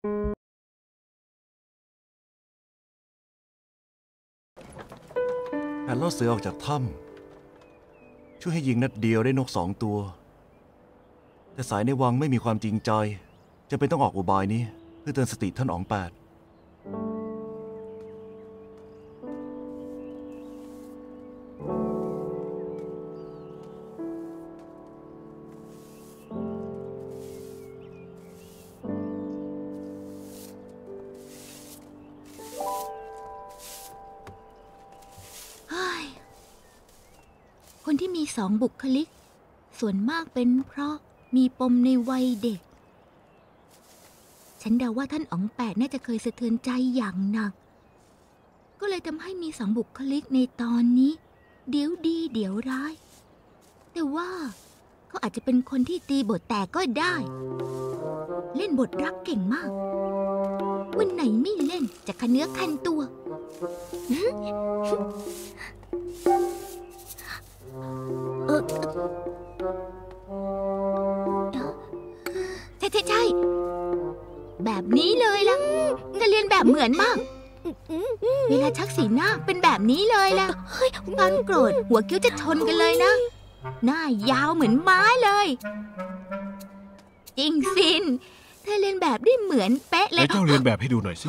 แผนล่อเสือออกจากถ้ำช่วยให้ยิงนัดเดียวได้นกสองตัว แต่สายในวังไม่มีความจริงใจจะเป็นต้องออกอุบายนี้ เพื่อเตือนสติท่านอ๋องแปด ที่มีสองบุคลิก ส่วนมากเป็นเพราะมีปมในวัยเด็ก ฉันเดาว่าท่านอ๋องแปดน่าจะเคยสะเทือนใจอย่างหนัก ก็เลยทำให้มีสองบุคลิกในตอนนี้ เดี๋ยวดีเดี๋ยวร้าย แต่ว่าเขาอาจจะเป็นคนที่ตีบทแตกก็ได้ เล่นบทรักเก่งมาก วันไหนไม่เล่นจะคันเนื้อคันตัว ใช่ใช่ใช่แบบนี้เลยล่ะจะเรียนแบบเหมือนมาก เวลาชักสีหน้าเป็นแบบนี้เลยล่ะตอนโกรธหัวคิ้วจะชนกันเลยนะ หน้ายาวเหมือนไม้เลย จริงสินเธอเรียนแบบได้เหมือนเป๊ะเลไหนยเจ้าเรียนแบบให้ดูหน่อยสิ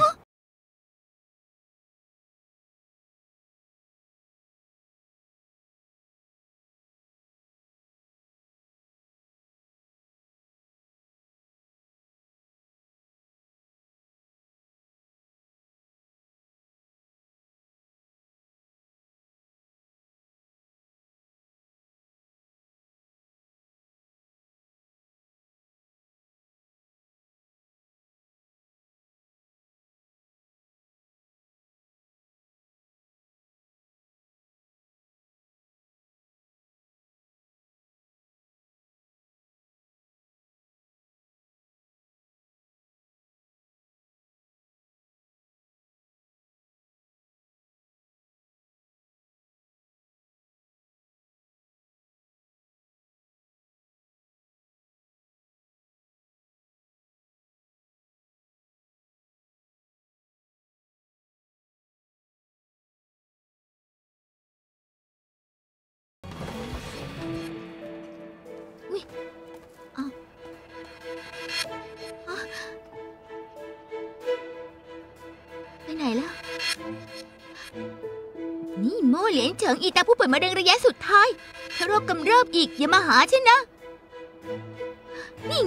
นี่โม่เหลียนเฉิงอีตาผู้ป่วยมะเร็งระยะสุดท้ายถ้าโรคกำเริบอีกอย่ามาหาฉันนะนี่